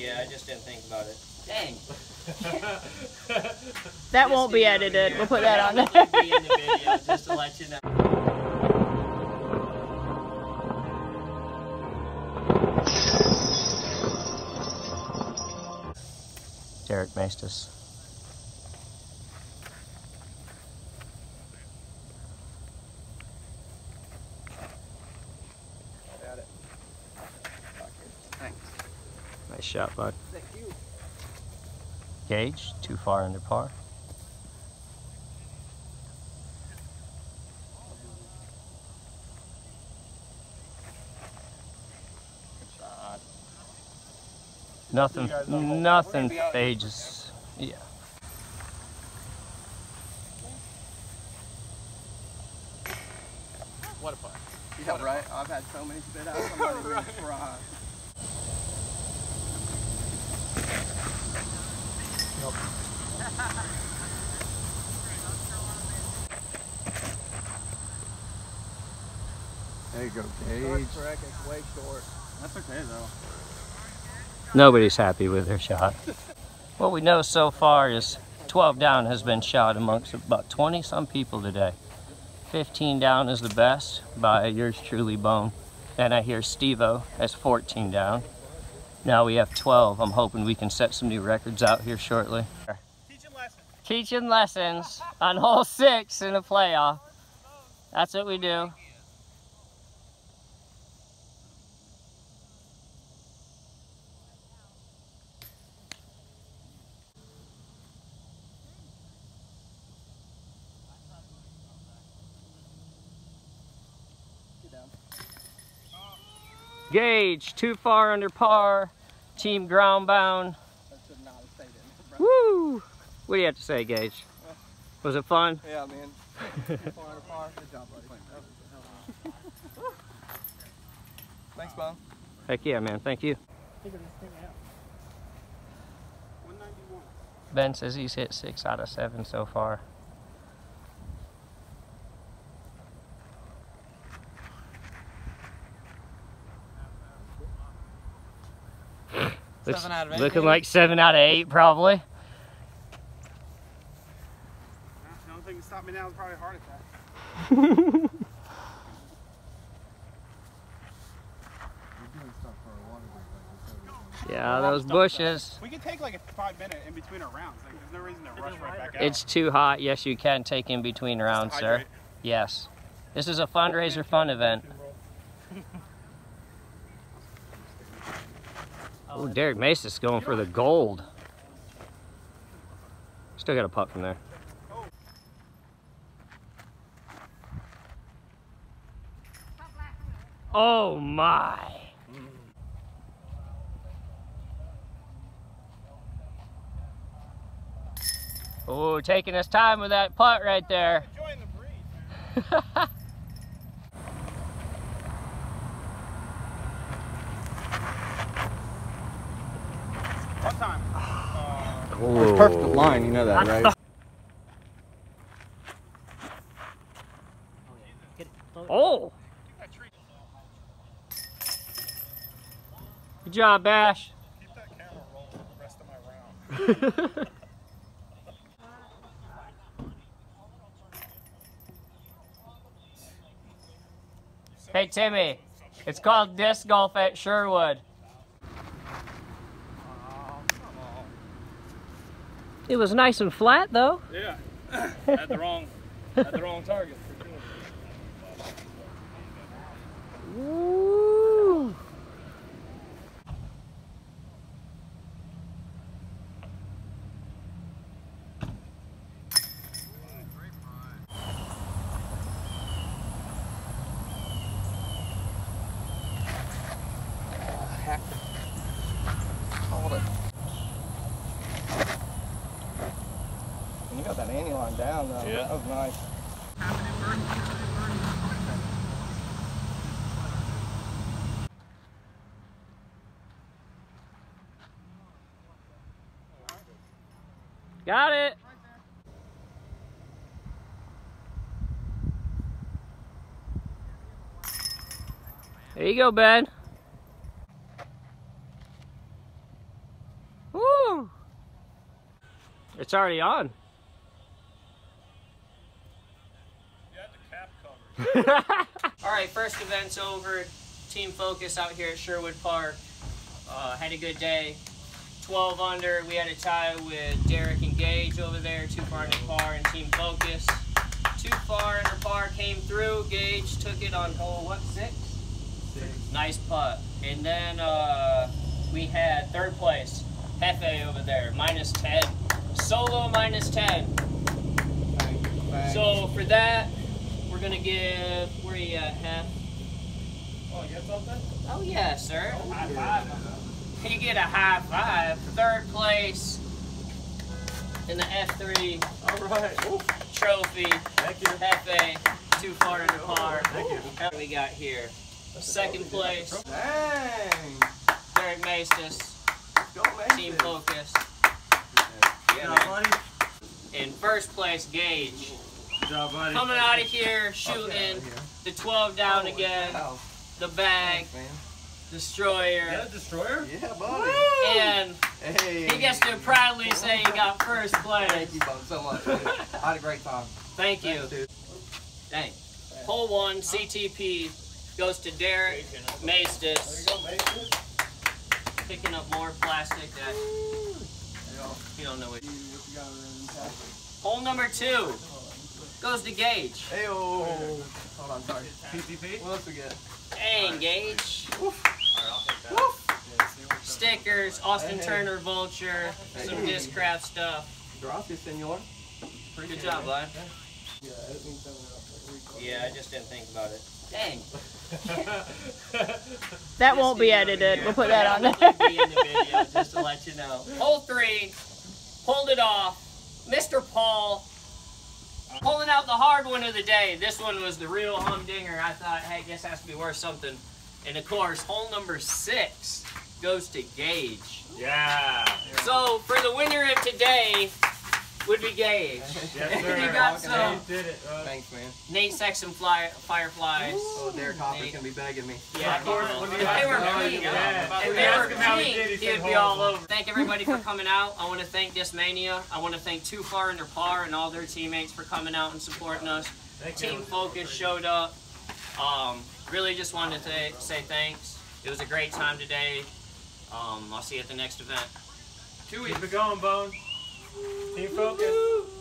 Yeah, I just didn't think about it. Dang. That This won't be edited. here. We'll put that on there. It'll be in the video just to let you know. Derrick Maestas. Shot, bud. Gage, too far under par. Nothing, guys on nothing We're gonna be out- phages. Yeah. What a putt. Yeah, right. I've had so many spit outs, I'm not even trying. There you go, Gage. correct. It's way short. That's okay though. Nobody's happy with their shot. what we know so far is 12 down has been shot amongst about 20 some people today. 15 down is the best by yours truly, Bone. And I hear Stevo has 14 down. Now we have 12. I'm hoping we can set some new records out here shortly. Teaching lesson. Teaching lessons on hole six in a playoff. That's what we do. Gage, too far under par. Team ground bound. That should not have stayed in there, bro. Woo! What do you have to say, Gage? Was it fun? Yeah, man. Too far under par. Good job, buddy. Thanks, Bone. Heck yeah, man. Thank you. Figure this thing out. 191. Ben says he's hit six out of seven so far. Looks- Seven out of eight, Looking maybe? like seven out of eight, probably. The only thing that stopped me now is probably a heart attack. Yeah, those bushes. We could take like a five minute in between our rounds. Like, there's no reason to rush right back out. It's too hot. Yes, you can take in between rounds, sir. Yes. This is a fundraiser fun event. Oh, Derrick Maestas going for the gold. Still got a putt from there. Oh my. Oh, taking his time with that putt right there. Enjoying the breeze. What time? Uh, It's perfect line, you know that, right? Oh! Good job, Bash. Keep that camera rolling for the rest of my round. Hey, Timmy. It's called disc golf at Sherwood. It was nice and flat, though. Yeah. had the wrong, had the wrong target for got that ante line down though. Yeah. That was nice. Got it. There you go, Ben. Woo! It's already on. All right, first event's over. Team Focus out here at Sherwood Park. Uh, had a good day. 12 under. We had a tie with Derrick and Gage over there. Too far under par and Team Focus. Too far under par came through. Gage took it on hole what six? Six. Nice putt. And then uh, we had third place. Hefe over there, minus 10. Solo minus 10. Thank you. So for that, we're gonna give where you at, Hef? Oh, you got something? Oh yeah, sir. Oh, high five. You get a high five. Third place in the F3 All right. trophy. Thank you. Hefe, too far to par. Thank you. What we got here? Second place, Dang. Derrick Maestas. Team Focus. Yeah, buddy. In first place, Gage. Good job, buddy. Coming out of here, Okay, shooting out here. the 12 down Holy again, cow. the bag, Thanks, man. destroyer, destroyer? Yeah, buddy. and Hey. he gets to proudly say he got first place. Thank you, bud, so much. I had a great time. Thank you. Thanks, dude. Dang. Hole one, CTP, goes to Derrick Maestas, picking up more plastic that you don't know what. Hole number two goes to Gage. Hey, oh. Hold on, sorry. PCP? What else we get? Dang, Gage. Stickers, Austin Hey. Turner Vulture, some Discraft stuff. Gracias, senor. Good job, bud. Yeah, it means something else. Yeah, I just didn't think about it. Dang. That won't be edited. We'll put that on there. It'll be in the just to let you know. Hole three, pulled it off. Mr. Paul pulling out the hard one of the day. This one was the real humdinger. I thought, hey, this has to be worth something. And of course, hole number six goes to Gage. Yeah. So for the winner of today would be Gage. Yes, sir. You got Rocking some. out. Did it. Uh, Thanks, man. Nate Sexton fly, Fireflies. Oh, Derek Hopper's Nate. gonna be begging me. Yeah, Of course, he will. when if they were ask pink, how he did, if they were ask him how he did, he he'd be all over. Thank everybody for coming out. I want to thank Discmania. I want to thank Too Far Under Par and all their teammates for coming out and supporting us. Team Focus showed up. Um, really just wanted to say, say thanks. It was a great time today. Um, I'll see you at the next event. Two weeks. Keep it going, Bone. Team focus.